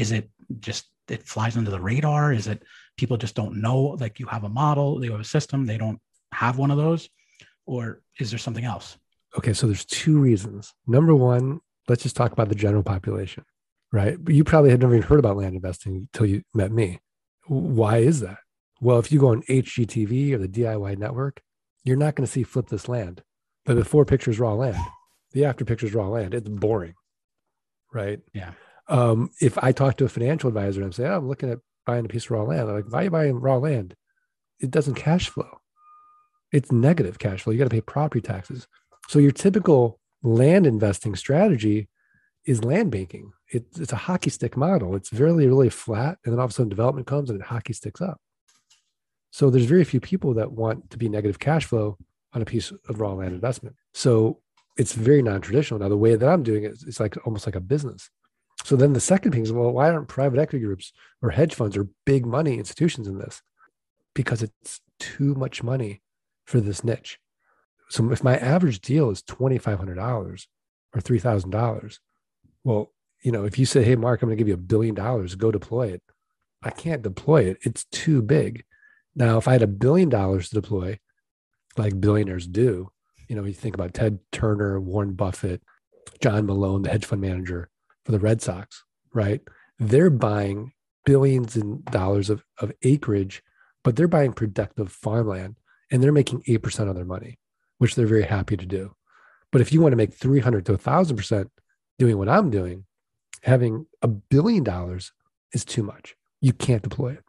Is it just it flies under the radar? Is it people just don't know? Like you have a model, you have a system, they don't have one of those, or is there something else? Okay, so there's two reasons. Number one, let's just talk about the general population, right? You probably had never even heard about land investing until you met me. Why is that? Well, if you go on HGTV or the DIY network, you're not going to see flip this land. But the before pictures raw land, the after pictures raw land. It's boring, right? Yeah. Um, if I talk to a financial advisor and saying, oh, I'm looking at buying a piece of raw land, I'm like, why are you buying raw land? It doesn't cash flow. It's negative cash flow. You got to pay property taxes. So your typical land investing strategy is land banking. It, it's a hockey stick model. It's really, really flat. And then all of a sudden development comes and it hockey sticks up. So there's very few people that want to be negative cash flow on a piece of raw land investment. So it's very non-traditional. Now the way that I'm doing it, it's like almost like a business. So then the second thing is, well, why aren't private equity groups or hedge funds or big money institutions in this? Because it's too much money for this niche. So if my average deal is $2,500 or $3,000, well, you know, if you say, hey, Mark, I'm going to give you a billion dollars, go deploy it. I can't deploy it. It's too big. Now, if I had a billion dollars to deploy, like billionaires do, you know, you think about Ted Turner, Warren Buffett, John Malone, the hedge fund manager the Red Sox, right? They're buying billions in dollars of, of acreage, but they're buying productive farmland and they're making 8% of their money, which they're very happy to do. But if you want to make 300 to 1000% doing what I'm doing, having a billion dollars is too much. You can't deploy it.